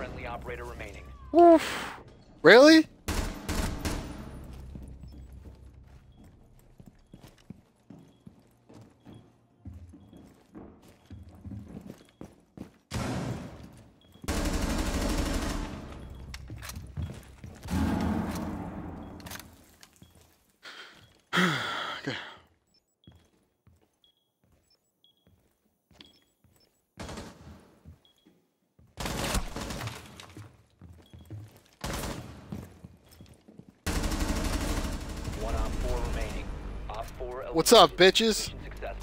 friendly operator remaining. Oof. Really? okay. What's up, bitches?